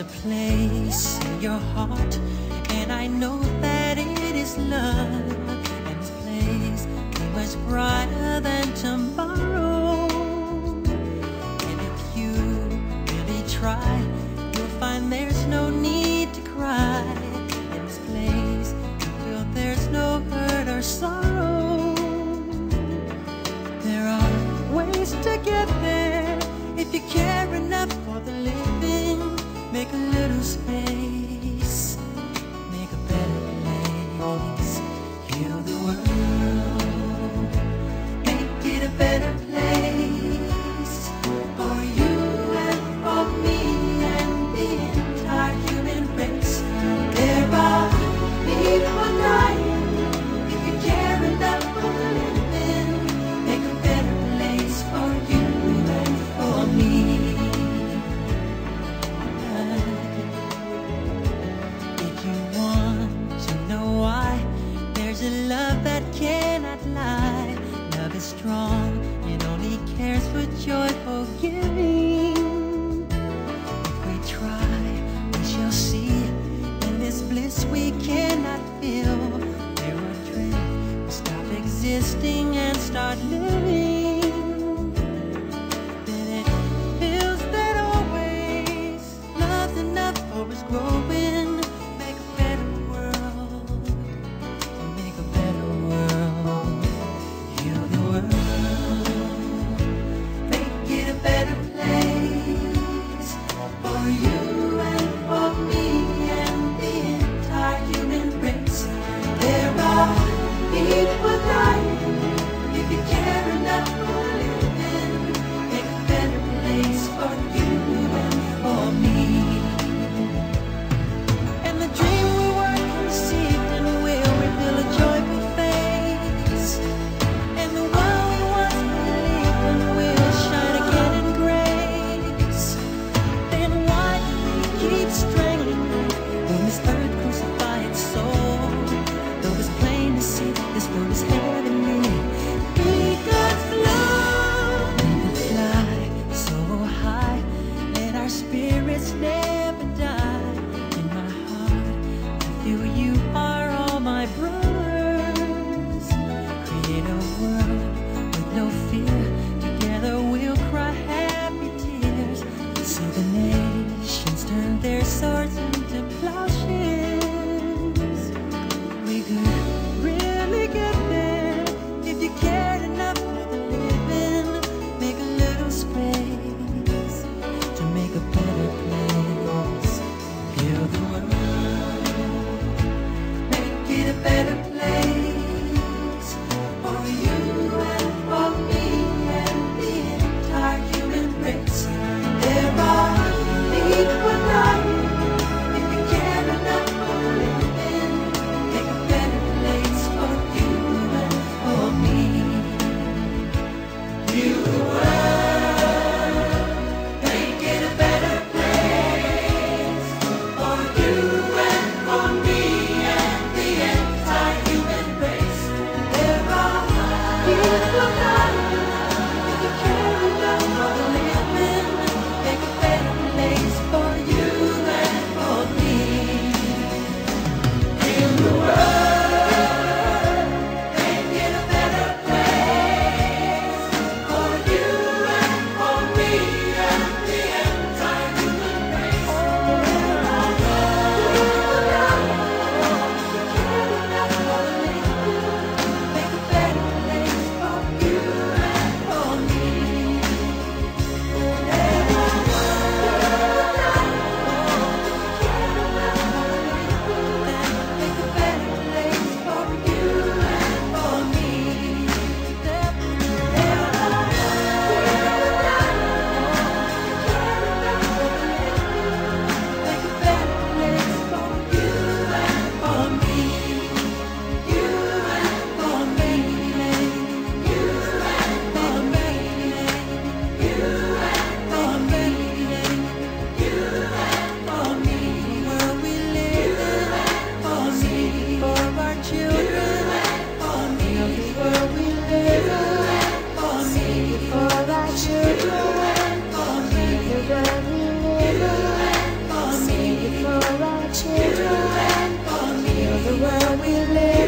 a place in your heart, and I know that it is love. And this place be much brighter than tomorrow. And if you really try, you'll find there's no need to cry. In this place, you feel there's no hurt or sorrow. make darkness. be a better place. where we live.